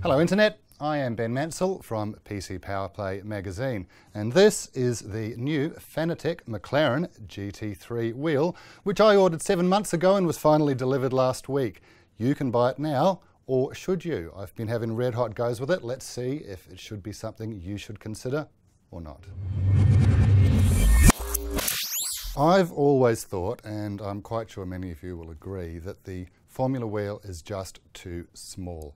Hello Internet, I am Ben Mansell from PC Powerplay magazine and this is the new Fanatec McLaren GT3 wheel which I ordered seven months ago and was finally delivered last week. You can buy it now or should you? I've been having red hot goes with it. Let's see if it should be something you should consider or not. I've always thought, and I'm quite sure many of you will agree, that the Formula wheel is just too small.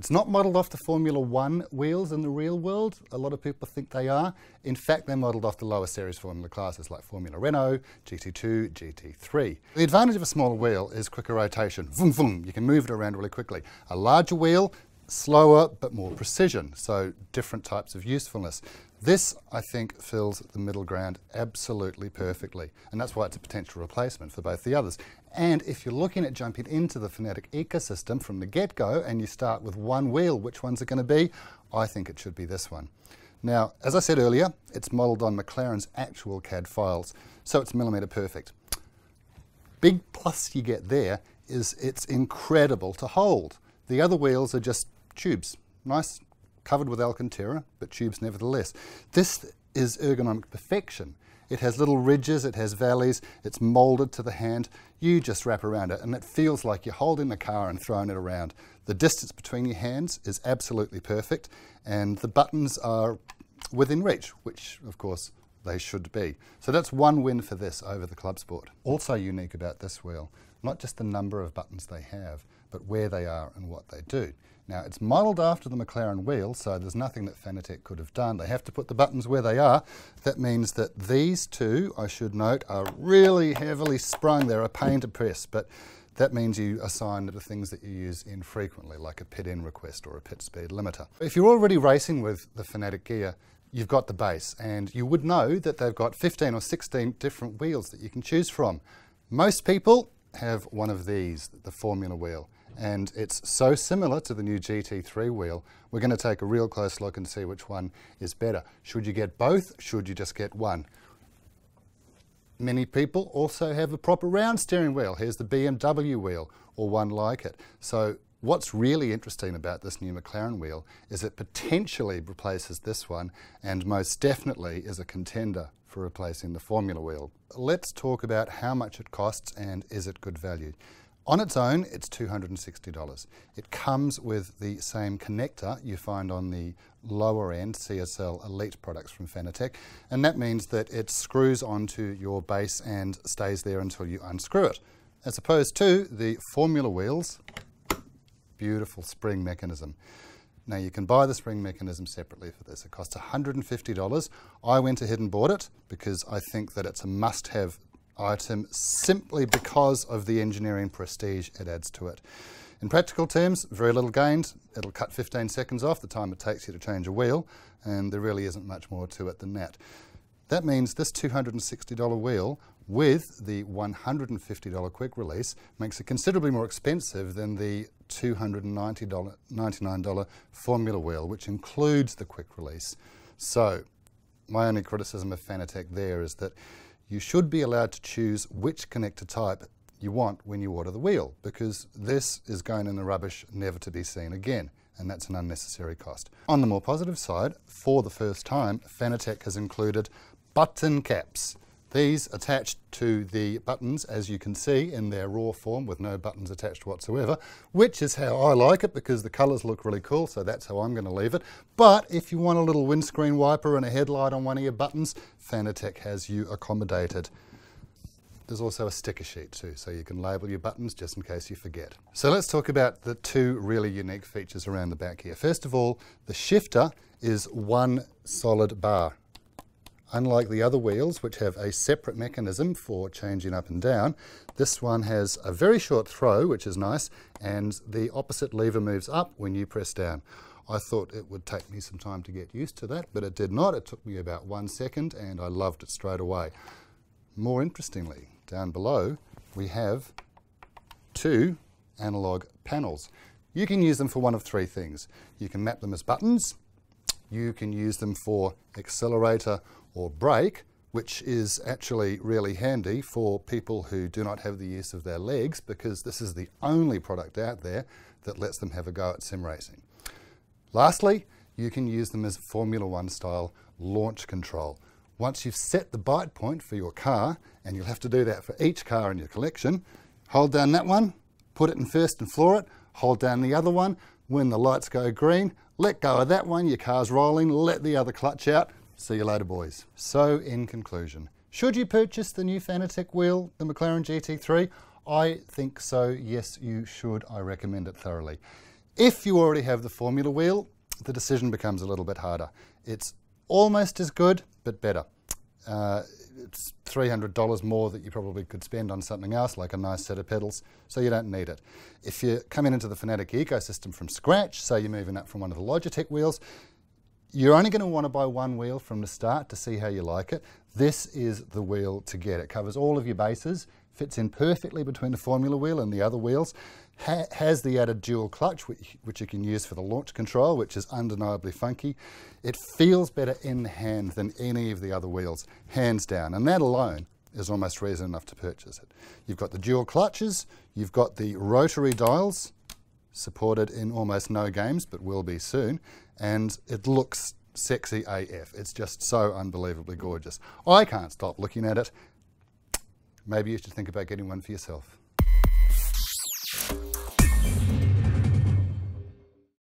It's not modelled off the Formula One wheels in the real world. A lot of people think they are. In fact, they're modelled off the lower series Formula classes like Formula Renault, GT2, GT3. The advantage of a smaller wheel is quicker rotation. Vroom, vroom. You can move it around really quickly. A larger wheel, slower but more precision, so different types of usefulness. This, I think, fills the middle ground absolutely perfectly, and that's why it's a potential replacement for both the others. And if you're looking at jumping into the Fanatec ecosystem from the get-go and you start with one wheel, which one's it going to be? I think it should be this one. Now, as I said earlier, it's modelled on McLaren's actual CAD files, so it's millimetre perfect. Big plus you get there is it's incredible to hold. The other wheels are just tubes, nice covered with Alcantara, but tubes nevertheless. This is ergonomic perfection. It has little ridges, it has valleys, it's molded to the hand. You just wrap around it and it feels like you're holding the car and throwing it around. The distance between your hands is absolutely perfect and the buttons are within reach, which of course they should be. So that's one win for this over the Club Sport. Also unique about this wheel, not just the number of buttons they have, but where they are and what they do. Now it's modelled after the McLaren wheel, so there's nothing that Fanatec could have done. They have to put the buttons where they are. That means that these two, I should note, are really heavily sprung. They're a pain to press, but that means you assign the things that you use infrequently, like a pit in request or a pit speed limiter. If you're already racing with the Fanatec gear, you've got the base, and you would know that they've got 15 or 16 different wheels that you can choose from. Most people have one of these, the Formula wheel and it's so similar to the new GT3 wheel, we're going to take a real close look and see which one is better. Should you get both? Should you just get one? Many people also have a proper round steering wheel. Here's the BMW wheel or one like it. So what's really interesting about this new McLaren wheel is it potentially replaces this one and most definitely is a contender for replacing the Formula wheel. Let's talk about how much it costs and is it good value. On its own, it's $260. It comes with the same connector you find on the lower end CSL Elite products from Fanatec, and that means that it screws onto your base and stays there until you unscrew it, as opposed to the Formula wheels, beautiful spring mechanism. Now you can buy the spring mechanism separately for this. It costs $150. I went ahead and bought it because I think that it's a must-have item simply because of the engineering prestige it adds to it. In practical terms, very little gained. It'll cut 15 seconds off the time it takes you to change a wheel, and there really isn't much more to it than that. That means this $260 wheel with the $150 quick release makes it considerably more expensive than the $299 Formula wheel, which includes the quick release. So, my only criticism of Fanatec there is that you should be allowed to choose which connector type you want when you order the wheel because this is going in the rubbish never to be seen again and that's an unnecessary cost. On the more positive side, for the first time, Fanatec has included button caps. These attached to the buttons, as you can see, in their raw form with no buttons attached whatsoever, which is how I like it because the colours look really cool, so that's how I'm going to leave it. But if you want a little windscreen wiper and a headlight on one of your buttons, Fanatec has you accommodated. There's also a sticker sheet too, so you can label your buttons just in case you forget. So let's talk about the two really unique features around the back here. First of all, the shifter is one solid bar. Unlike the other wheels, which have a separate mechanism for changing up and down, this one has a very short throw, which is nice, and the opposite lever moves up when you press down. I thought it would take me some time to get used to that, but it did not. It took me about one second, and I loved it straight away. More interestingly, down below, we have two analog panels. You can use them for one of three things. You can map them as buttons, you can use them for accelerator or brake, which is actually really handy for people who do not have the use of their legs because this is the only product out there that lets them have a go at sim racing. Lastly, you can use them as Formula One style launch control. Once you've set the bite point for your car, and you'll have to do that for each car in your collection, hold down that one, put it in first and floor it, hold down the other one, when the lights go green, let go of that one, your car's rolling, let the other clutch out. See you later, boys. So, in conclusion, should you purchase the new Fanatec wheel, the McLaren GT3? I think so, yes, you should. I recommend it thoroughly. If you already have the Formula wheel, the decision becomes a little bit harder. It's almost as good, but better. Uh, it's $300 more that you probably could spend on something else, like a nice set of pedals, so you don't need it. If you're coming into the Fanatec ecosystem from scratch, so you're moving up from one of the Logitech wheels, you're only going to want to buy one wheel from the start to see how you like it. This is the wheel to get. It covers all of your bases, fits in perfectly between the Formula wheel and the other wheels, ha has the added dual clutch, which, which you can use for the launch control, which is undeniably funky. It feels better in hand than any of the other wheels, hands down. And that alone is almost reason enough to purchase it. You've got the dual clutches, you've got the rotary dials, supported in almost no games, but will be soon, and it looks sexy AF. It's just so unbelievably gorgeous. I can't stop looking at it. Maybe you should think about getting one for yourself.